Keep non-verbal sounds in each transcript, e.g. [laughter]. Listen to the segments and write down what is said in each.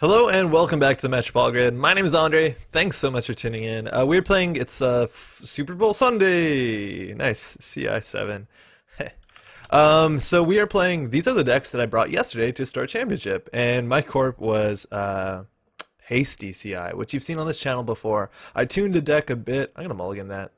Hello and welcome back to Metropole Grid. My name is Andre. Thanks so much for tuning in. Uh, we're playing, it's uh, Super Bowl Sunday. Nice, CI7. [laughs] um, so we are playing, these are the decks that I brought yesterday to Store Championship. And my corp was uh, Hasty CI, which you've seen on this channel before. I tuned the deck a bit. I'm going to mulligan that.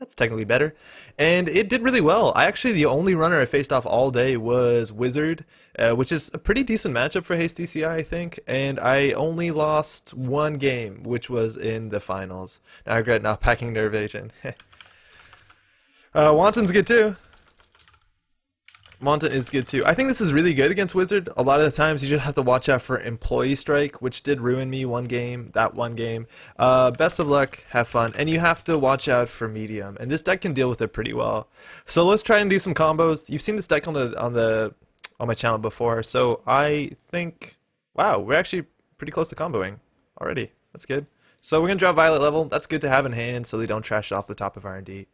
That's technically better. And it did really well. I actually, the only runner I faced off all day was Whizzard, uh, which is a pretty decent matchup for Hasty CI, I think. And I only lost one game, which was in the finals. Now I regret not packing Nervation. [laughs] uh, Wanton's good too. Monta is good too. I think this is really good against Whizzard. A lot of the times you just have to watch out for Employee Strike, which did ruin me one game, that one game. Uh, best of luck, have fun, and you have to watch out for Medium, and this deck can deal with it pretty well. So let's try and do some combos. You've seen this deck on the on the on my channel before, so I think, wow, we're actually pretty close to comboing already. That's good. So we're gonna draw Violet level. That's good to have in hand, so they don't trash off the top of R&D.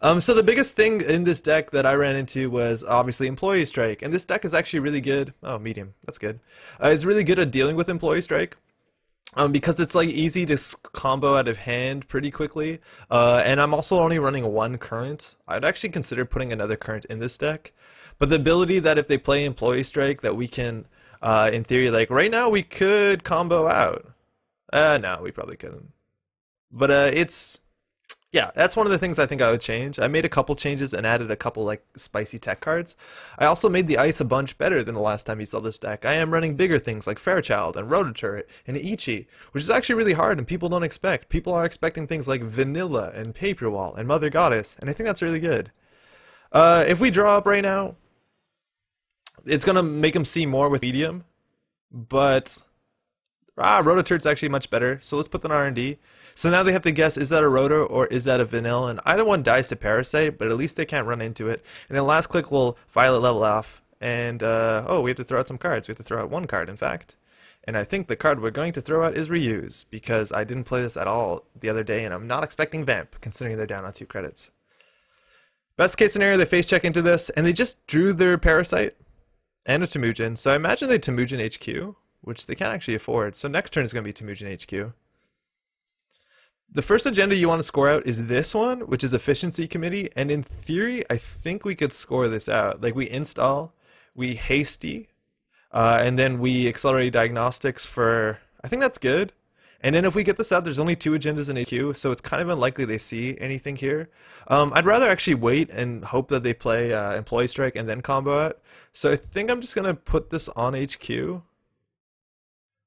Um, so the biggest thing in this deck that I ran into was obviously Employee Strike, and this deck is actually really good. Oh, medium, that's good. Uh, it's really good at dealing with Employee Strike. Um, because it's like easy to combo out of hand pretty quickly, uh, and I'm also only running one current. I'd actually consider putting another current in this deck, but the ability that if they play Employee Strike, that we can, uh, in theory, like right now we could combo out. Uh, no, we probably couldn't. But uh, it's yeah, that's one of the things I think I would change. I made a couple changes and added a couple like spicy tech cards. I also made the ice a bunch better than the last time you saw this deck. I am running bigger things like Fairchild and Rototurret and Ichi, which is actually really hard and people don't expect. People are expecting things like Vanilla and Paper Wall and Mother Goddess, and I think that's really good. Uh, if we draw up right now, it's gonna make them see more with medium, but ah, Rototurret's actually much better. So let's put the R&D. So now they have to guess, is that a rotor or is that a vanilla? And either one dies to Parasite, but at least they can't run into it. And then last click will Violet level off. And, uh, oh, we have to throw out some cards. We have to throw out one card, in fact. And I think the card we're going to throw out is Reuse, because I didn't play this at all the other day, and I'm not expecting Vamp, considering they're down on two credits. Best case scenario, they face check into this, and they just drew their Parasite and a Temujin. So I imagine they Temujin HQ, which they can't actually afford. So next turn is going to be Temujin HQ. The first agenda you want to score out is this one, which is efficiency committee. And in theory, I think we could score this out. Like we install, we hasty, uh, and then we accelerate diagnostics for, I think that's good. And then if we get this out, there's only two agendas in HQ, so it's kind of unlikely they see anything here. Um, I'd rather actually wait and hope that they play uh, Employee Strike and then combo it. So I think I'm just going to put this on HQ.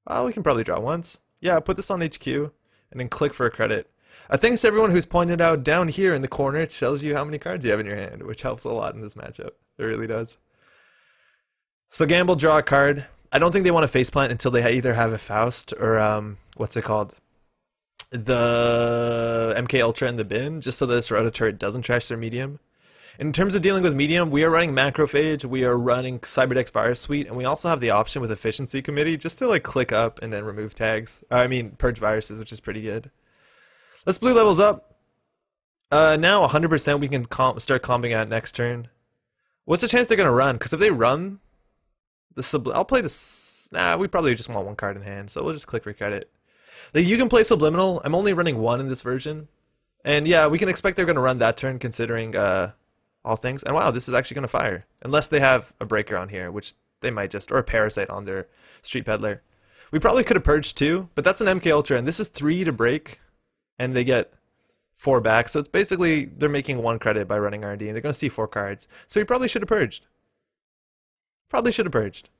Well, we can probably draw once. Yeah, put this on HQ and then click for a credit. Uh, thanks to everyone who's pointed out down here in the corner, it tells you how many cards you have in your hand, which helps a lot in this matchup. It really does. So gamble, draw a card. I don't think they want to faceplant until they either have a Faust or um, what's it called? The MK Ultra in the bin, just so that this Rototurret doesn't trash their medium. In terms of dealing with medium, we are running Macrophage, we are running Cyberdex Virus Suite, and we also have the option with Efficiency Committee just to like click up and then remove tags. I mean, purge viruses, which is pretty good. Let's blue levels up. Uh, now 100% we can com start combing out next turn. What's the chance they're going to run? Because if they run, the sub I'll play this. Nah, we probably just want one card in hand, so we'll just click recredit. Like, you can play Subliminal. I'm only running one in this version. And yeah, we can expect they're going to run that turn considering uh, all things. And wow, this is actually going to fire. Unless they have a breaker on here, which they might just, or a parasite on their street peddler. We probably could have purged two, but that's an MK Ultra, and this is three to break, and they get four back. So it's basically they're making one credit by running R&D, and they're going to see four cards. So you probably should have purged. Probably should have purged.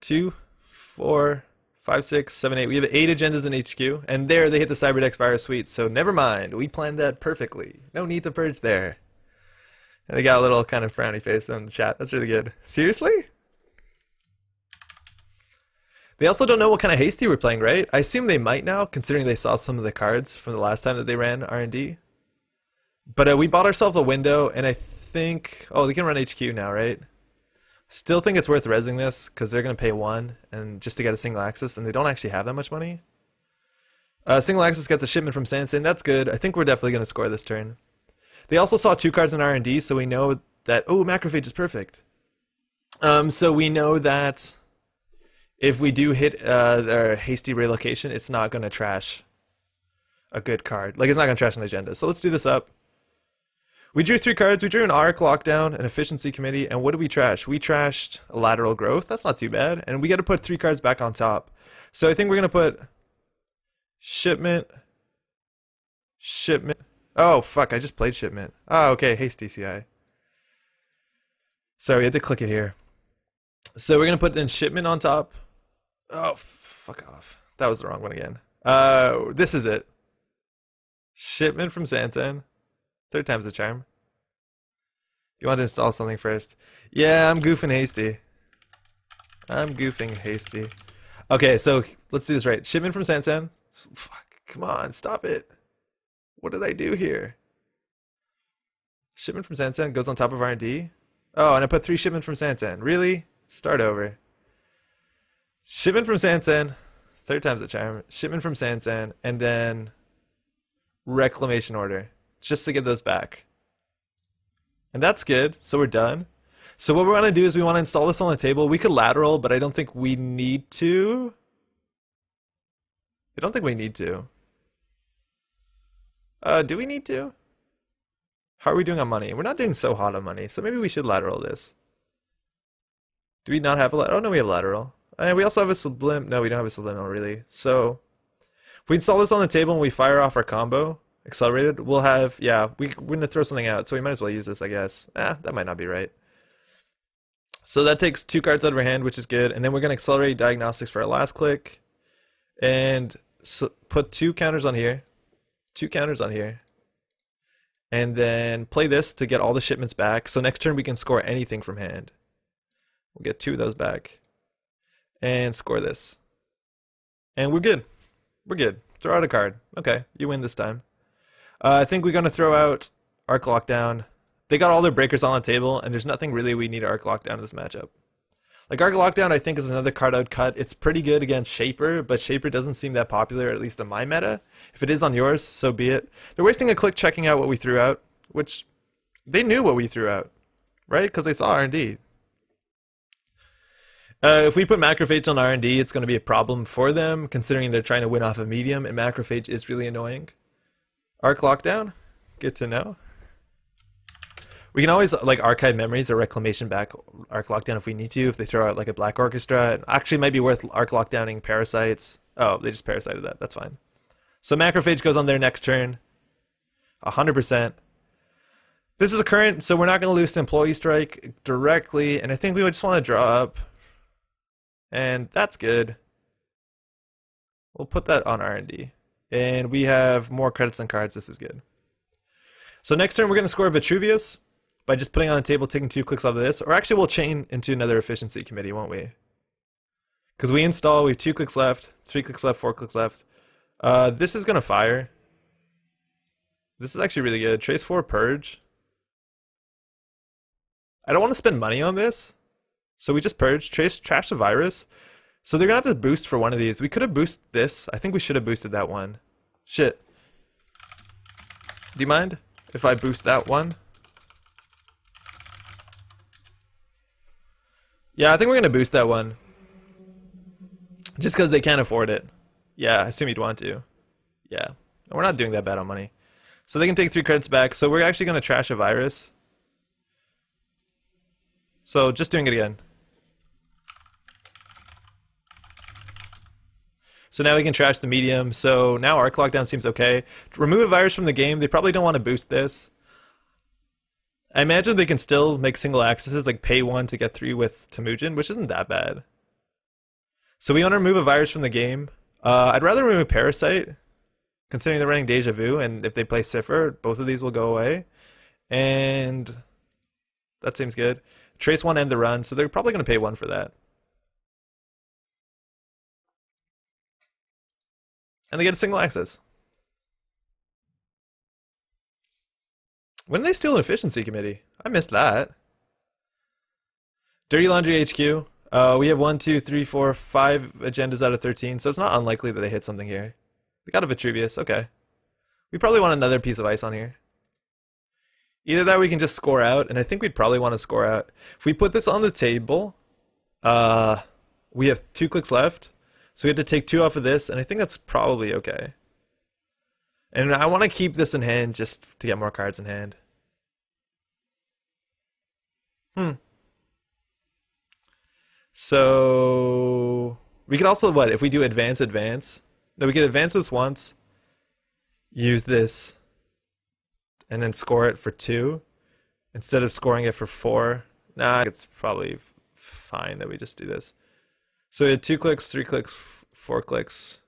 Two, four, five, six, seven, eight. We have eight agendas in HQ, and there they hit the Cyberdex Virus Suite, so never mind. We planned that perfectly. No need to purge there. And they got a little kind of frowny face in the chat. That's really good. Seriously? They also don't know what kind of hasty we're playing, right? I assume they might now, considering they saw some of the cards from the last time that they ran R&D. But uh, we bought ourselves a window, and I think... Oh, they can run HQ now, right? Still think it's worth resing this because they're going to pay one and just to get a single access, and they don't actually have that much money. Uh, single access gets a shipment from Sansan. That's good. I think we're definitely going to score this turn. They also saw two cards in R&D, so we know that... Oh, Macrophage is perfect. Um, so we know that if we do hit uh, their hasty relocation, it's not going to trash a good card. Like, it's not going to trash an agenda. So let's do this up. We drew three cards. We drew an arc lockdown, an efficiency committee, and what did we trash? We trashed lateral growth. That's not too bad. And we got to put three cards back on top. So I think we're going to put shipment, shipment. Oh, fuck. I just played shipment. Oh, okay. Hasty CI. Sorry, we had to click it here. So we're going to put in shipment on top. Oh, fuck off. That was the wrong one again. Uh, this is it. Shipment from Sansan. Third time's the charm. You want to install something first. Yeah, I'm goofing hasty. I'm goofing hasty. Okay, so let's do this right. Shipment from Sansan. Fuck, come on, stop it. What did I do here? Shipment from Sansan goes on top of R&D. Oh, and I put three shipment from Sansan. Really? Start over. Shipment from Sansan. Third time's the charm. Shipment from Sansan. And then reclamation order just to get those back. And that's good, so we're done. So what we want to do is we want to install this on the table. We could lateral, but I don't think we need to. I don't think we need to. Uh, do we need to? How are we doing on money? We're not doing so hot on money, so maybe we should lateral this. Do we not have a lateral? Oh, no, we have lateral. And we also have a sublim. No, we don't have a subliminal, really. So, if we install this on the table and we fire off our combo, accelerated, we'll have, yeah, we, we're going to throw something out, so we might as well use this, I guess. Ah, that might not be right. So that takes two cards out of our hand, which is good. And then we're going to accelerate diagnostics for our last click. And so put two counters on here. Two counters on here. And then play this to get all the shipments back. So next turn we can score anything from hand. We'll get two of those back. And score this. And we're good. We're good. Throw out a card. Okay, you win this time. Uh, I think we're going to throw out Arc Lockdown. They got all their breakers on the table, and there's nothing really we need Arc Lockdown in this matchup. Like Arc Lockdown, I think is another card I'd cut. It's pretty good against Shaper, but Shaper doesn't seem that popular, at least in my meta. If it is on yours, so be it. They're wasting a click checking out what we threw out, which they knew what we threw out, right? Because they saw R&D. Uh, if we put Macrophage on R&D, it's going to be a problem for them, considering they're trying to win off of medium, and Macrophage is really annoying. Arc Lockdown, good to know. We can always like archive memories or reclamation back Arc Lockdown if we need to, if they throw out like a Black Orchestra. Actually, might be worth Arc Lockdowning Parasites. Oh, they just parasited that. That's fine. So Macrophage goes on their next turn. 100%. This is a current, so we're not going to lose to Employee Strike directly, and I think we would just want to draw up. And that's good. We'll put that on R&D. And we have more credits than cards. This is good. So next turn, we're going to score Vitruvius by just putting on the table, taking two clicks off of this. Or actually, we'll chain into another efficiency committee, won't we? Because we install, we have two clicks left, three clicks left, four clicks left. Uh, this is going to fire. This is actually really good. Trace 4 Purge. I don't want to spend money on this. So we just purge, trace, trash the virus. So they're going to have to boost for one of these. We could have boosted this. I think we should have boosted that one. Shit. Do you mind if I boost that one? Yeah, I think we're going to boost that one. Just because they can't afford it. Yeah, I assume you'd want to. Yeah. We're not doing that bad on money. So they can take three credits back. So we're actually going to trash a virus. So just doing it again. So now we can trash the medium. So now Arc Lockdown seems okay. To remove a virus from the game, they probably don't want to boost this. I imagine they can still make single accesses, like pay one to get three with Temujin, which isn't that bad. So we want to remove a virus from the game. Uh, I'd rather remove Parasite, considering they're running Deja Vu, and if they play Cipher, both of these will go away. And that seems good. Trace one and the run, so they're probably going to pay one for that. And they get a single access. When did they steal an efficiency committee? I missed that. Dirty Laundry HQ. Uh, we have one, two, three, four, five agendas out of 13, so it's not unlikely that they hit something here. They got a Vitruvius, okay. We probably want another piece of ice on here. Either that we can just score out, and I think we'd probably want to score out. If we put this on the table, uh, we have two clicks left. So we have to take two off of this, and I think that's probably okay. And I want to keep this in hand just to get more cards in hand. Hmm. So we could also what if we do advance advance? No, we could advance this once, use this, and then score it for two instead of scoring it for four. Nah, it's probably fine that we just do this. So we had two clicks, three clicks, four clicks.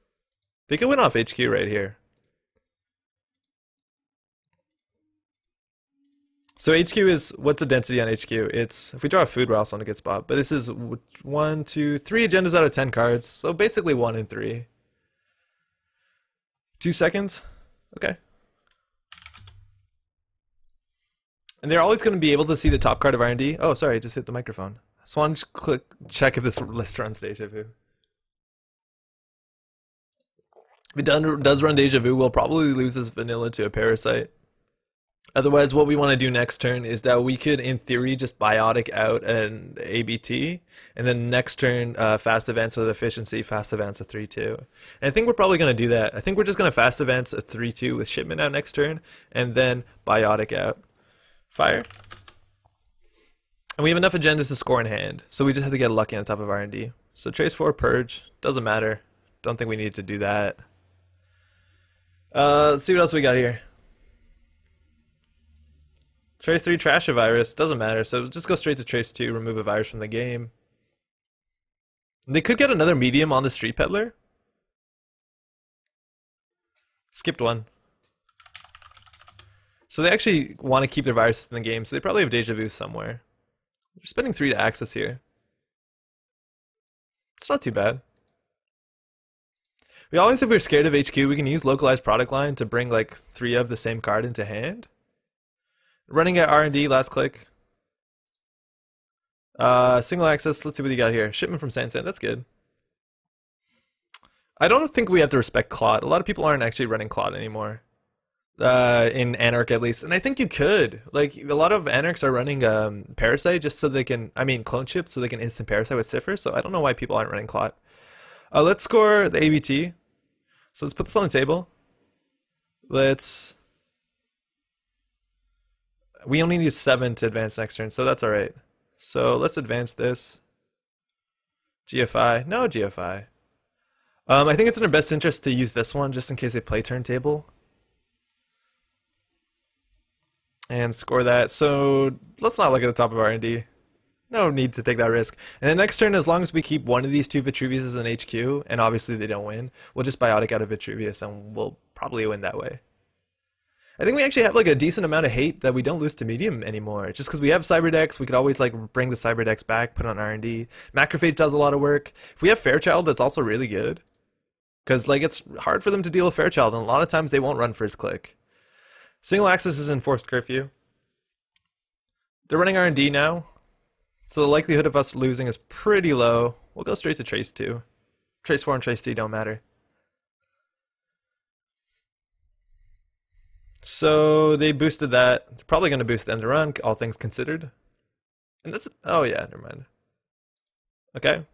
They could win off HQ right here. So HQ is what's the density on HQ? It's if we draw a food, we're also on a good spot. But this is one, two, three agendas out of ten cards. So basically one in three. Two seconds. Okay. And they're always going to be able to see the top card of R&D. Oh, sorry, I just hit the microphone. So I want to click check if this list runs Deja Vu. If it does run Deja Vu, we'll probably lose this vanilla to a Parasite. Otherwise, what we want to do next turn is that we could, in theory, just biotic out an ABT, and then next turn, uh, fast advance with efficiency, fast advance a 3-2. And I think we're probably going to do that. I think we're just going to fast advance a 3-2 with shipment out next turn, and then biotic out. Fire. And we have enough agendas to score in hand, so we just have to get lucky on top of R&D. So trace 4, purge, doesn't matter. Don't think we need to do that. Uh, let's see what else we got here. Trace 3, trash a virus. Doesn't matter. So just go straight to Trace 2, remove a virus from the game. They could get another medium on the Street Peddler. Skipped one. So they actually want to keep their viruses in the game, so they probably have Deja Vu somewhere. They're spending 3 to access here. It's not too bad. We always, if we're scared of HQ, we can use localized product line to bring like three of the same card into hand. Running at R&D, last click. Uh, single access, let's see what you got here. Shipment from Sansan, that's good. I don't think we have to respect Clot. A lot of people aren't actually running Clot anymore. Uh, in Anarch at least. And I think you could. Like, a lot of Anarchs are running um, Parasite just so they can, I mean, clone chips so they can instant Parasite with Cipher. So I don't know why people aren't running Clot. Uh, let's score the ABT. So let's put this on the table. Let's we only need seven to advance next turn, so that's alright. So let's advance this. GFI. No GFI. Um, I think it's in our best interest to use this one just in case they play turntable. And score that. So let's not look at the top of R&D. No need to take that risk. And then next turn, as long as we keep one of these two Vitruviuses in HQ, and obviously they don't win, we'll just biotic out of Vitruvius and we'll probably win that way. I think we actually have like a decent amount of hate that we don't lose to medium anymore. Just because we have Cyberdex, we could always like bring the Cyberdex back, put on R&D. Macrophage does a lot of work. If we have Fairchild, that's also really good. Because like it's hard for them to deal with Fairchild, and a lot of times they won't run first click. Single access is enforced curfew. They're running R&D now, so the likelihood of us losing is pretty low. We'll go straight to Trace 2. Trace 4 and Trace 3 don't matter. So they boosted that. They're probably going to boost the end run, all things considered. And that's oh yeah, never mind. Okay.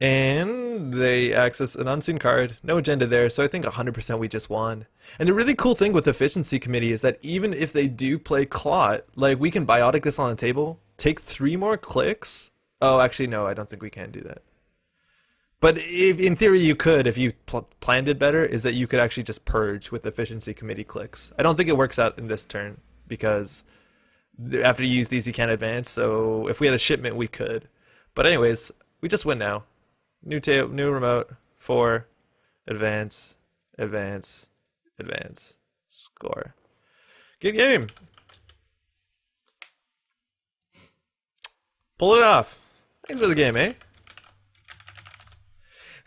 And they access an unseen card, no agenda there, so I think 100% we just won. And the really cool thing with Efficiency Committee is that even if they do play Clot, like we can biotic this on the table, take three more clicks. Oh, actually, no, I don't think we can do that. But if, in theory, you could, if you pl- planned it better, is that you could actually just purge with efficiency committee clicks. I don't think it works out in this turn because after you use these, you can't advance. So if we had a shipment, we could. But anyways, we just win now. New tail, new remote, four, advance, advance, advance, score. Good game. Pull it off. Thanks for the game, eh?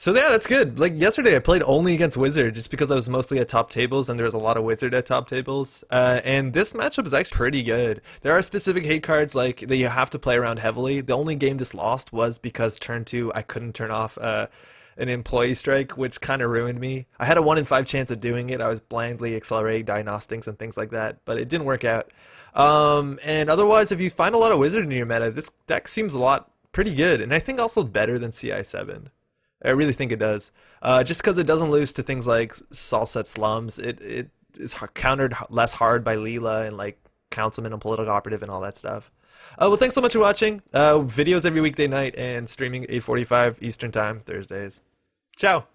So yeah, that's good. Like yesterday, I played only against Whizzard just because I was mostly at top tables and there was a lot of Whizzard at top tables. Uh, and this matchup is actually pretty good. There are specific hate cards like that you have to play around heavily. The only game this lost was because turn two I couldn't turn off uh, an employee strike, which kind of ruined me. I had a one in five chance of doing it. I was blindly accelerating diagnostics and things like that, but it didn't work out. Um, and otherwise, if you find a lot of whizzard in your meta, this deck seems a lot pretty good, and I think also better than CI7. I really think it does. Uh, just because it doesn't lose to things like Salsette Slums, it it is countered less hard by Leela and like councilman and political operative and all that stuff. Uh, well, thanks so much for watching. Uh, videos every weekday night and streaming 8:45 Eastern Time Thursdays. Ciao.